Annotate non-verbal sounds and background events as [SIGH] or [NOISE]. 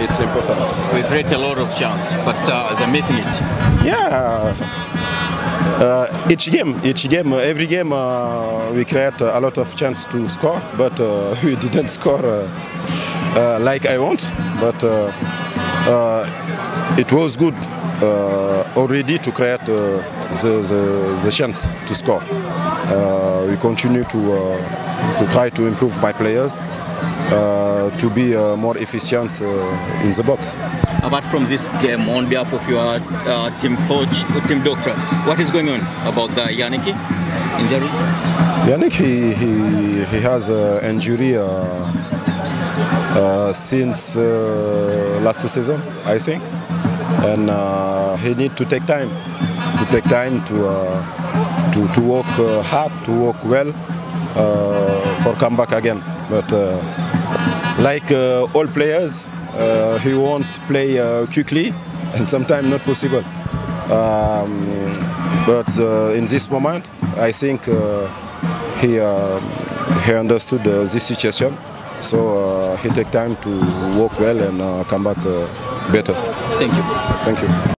It's important. We create a lot of chance, but uh, they're missing it. Yeah. Uh, each game, each game, uh, every game, uh, we create a lot of chance to score, but uh, [LAUGHS] we didn't score uh, uh, like I want. But uh, uh, it was good uh, already to create uh, the, the, the chance to score. Uh, we continue to uh, to try to improve my players to be uh, more efficient uh, in the box. Apart from this game, on behalf of your uh, team coach, team doctor, what is going on about the Yannick injuries? Yannick, he, he, he has an injury uh, uh, since uh, last season, I think, and uh, he need to take time, to take time to uh, to, to work uh, hard, to work well uh, for come back again. But uh, like uh, all players, uh, he wants play uh, quickly, and sometimes not possible. Um, but uh, in this moment, I think uh, he uh, he understood uh, this situation, so uh, he take time to work well and uh, come back uh, better. Thank you. Thank you.